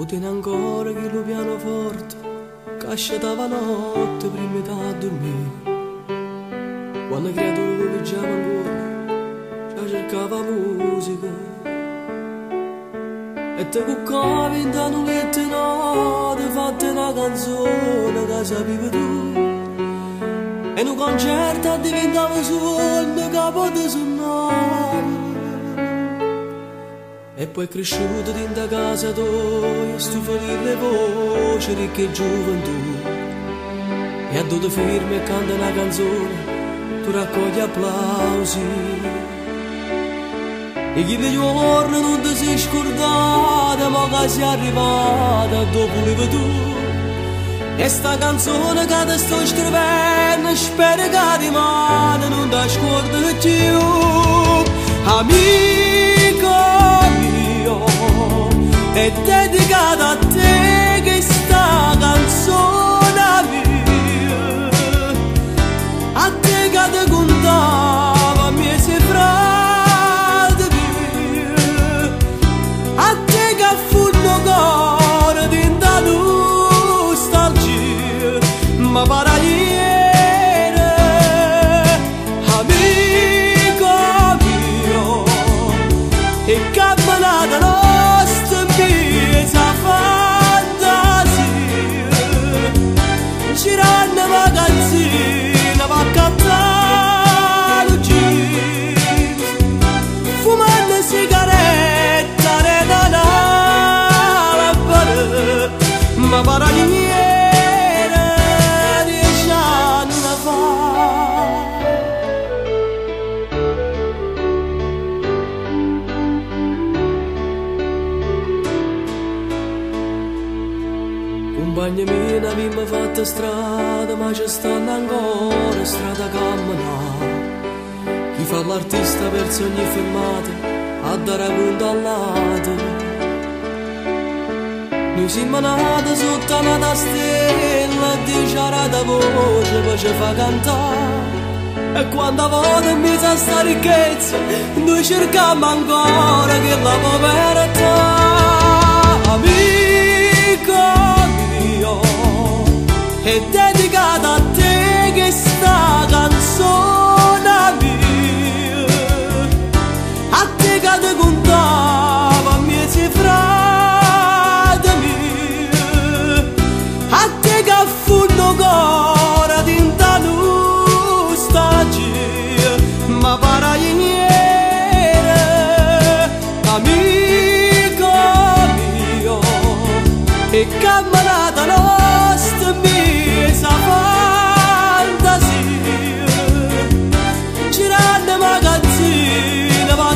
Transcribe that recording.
O tiene ancora che lo pianoforte Casciatava notte prima da dormire. Quando creatura lo leggiamo ancora Già cercava musica E te cuccavi in tanto letto notte Fatte una canzone che sapevi tu. E un concerto diventava sogno Capo di suonare e poi cresciuto dentro casa tua, stufa le voci ricche gioventù. E a dovuto firme canta una canzone, tu raccogli applausi. E chi di giorno non ti sei scordata, ma che sei arrivata dopo le tu. E sta canzone che ti sto scrivendo, spero che di mano non ti scordi più. Amico è Compagni miei abbiamo fatto strada ma ci stanno ancora strada camminare Chi fa l'artista per ogni fermata a dare punto all'altro Noi siamo nati sotto una tastella e dice voce poi ci fa cantare. E quando volte mi sa sta ricchezza Noi cerchiamo ancora che la povertà. Amico È dedicata a te che sta canzone mia A te che ti contava miei frate mia A te che affunno cuore tinta nostalgia Ma paraiere Amico mio. E camminata nostra mia sa fantasia Girando magazzino va a